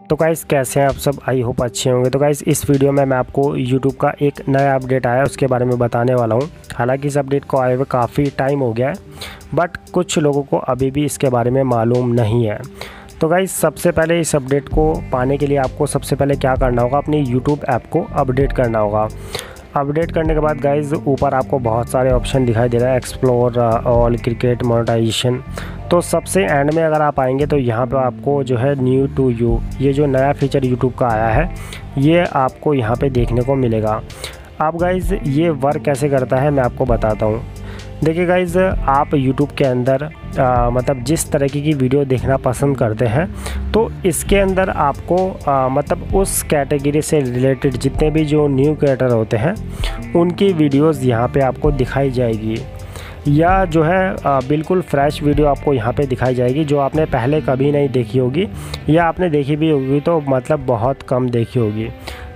तो गाइस कैसे हैं आप सब? आई होप अच्छे होंगे। तो गाइस इस वीडियो में मैं आपको यूट्यूब का एक नया अपडेट आया उसके बारे में बताने वाला हूँ। हालाँकि इस अपडेट को आए हुए काफ़ी टाइम हो गया है बट कुछ लोगों को अभी भी इसके बारे में मालूम नहीं है। तो गाइस सबसे पहले इस अपडेट को पाने के लिए आपको सबसे पहले क्या करना होगा, अपनी यूट्यूब ऐप को अपडेट करना होगा। अपडेट करने के बाद गाइज़ ऊपर आपको बहुत सारे ऑप्शन दिखाई दे रहा है एक्सप्लोर ऑल क्रिकेट मोनेटाइजेशन तो सबसे एंड में अगर आप आएँगे तो यहाँ पर आपको जो है न्यू टू यू ये जो नया फीचर यूट्यूब का आया है, ये आपको यहाँ पे देखने को मिलेगा। आप गाइज़ ये वर्क कैसे करता है, मैं आपको बताता हूँ। देखिए गाइज़ आप यूट्यूब के अंदर आ, मतलब जिस तरह की वीडियो देखना पसंद करते हैं तो इसके अंदर आपको आ, मतलब उस कैटेगरी से रिलेटेड जितने भी जो न्यू क्रिएटर होते हैं उनकी वीडियोस यहाँ पे आपको दिखाई जाएगी। या जो है आ, बिल्कुल फ्रेश वीडियो आपको यहाँ पे दिखाई जाएगी जो आपने पहले कभी नहीं देखी होगी या आपने देखी भी होगी तो मतलब बहुत कम देखी होगी।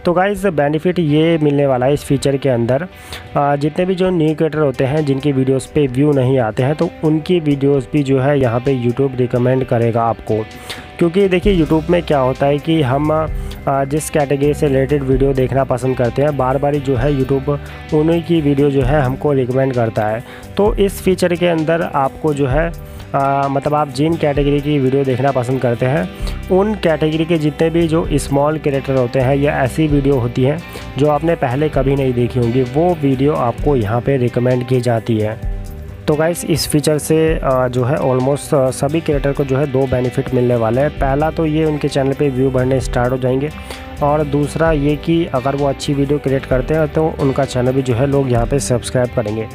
तो गाइज़ बेनिफिट ये मिलने वाला है इस फीचर के अंदर। जितने भी जो न्यू क्रिएटर होते हैं जिनकी वीडियोस पे व्यू नहीं आते हैं तो उनकी वीडियोस भी जो है यहाँ पे यूट्यूब रिकमेंड करेगा आपको। क्योंकि देखिए यूट्यूब में क्या होता है कि हम जिस कैटेगरी से रिलेटेड वीडियो देखना पसंद करते हैं बार बार जो है यूट्यूब उन्हीं की वीडियो जो है हमको रिकमेंड करता है। तो इस फीचर के अंदर आपको जो है आ, मतलब आप जिन कैटेगरी की वीडियो देखना पसंद करते हैं उन कैटेगरी के जितने भी जो स्मॉल क्रिएटर होते हैं या ऐसी वीडियो होती हैं, जो आपने पहले कभी नहीं देखी होंगी, वो वीडियो आपको यहाँ पे रिकमेंड की जाती है। तो गाइस इस फीचर से जो है ऑलमोस्ट सभी क्रिएटर को जो है दो बेनिफिट मिलने वाले हैं। पहला तो ये उनके चैनल पे व्यू बढ़ने स्टार्ट हो जाएँगे और दूसरा ये कि अगर वो अच्छी वीडियो क्रिएट करते हैं तो उनका चैनल भी जो है लोग यहाँ पे सब्सक्राइब करेंगे।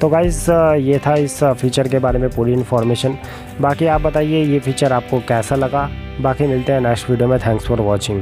तो गाइस ये था इस फीचर के बारे में पूरी इन्फॉर्मेशन बाकी आप बताइए, ये फ़ीचर आपको कैसा लगा? बाकी मिलते हैं नेक्स्ट वीडियो में। Thanks for watching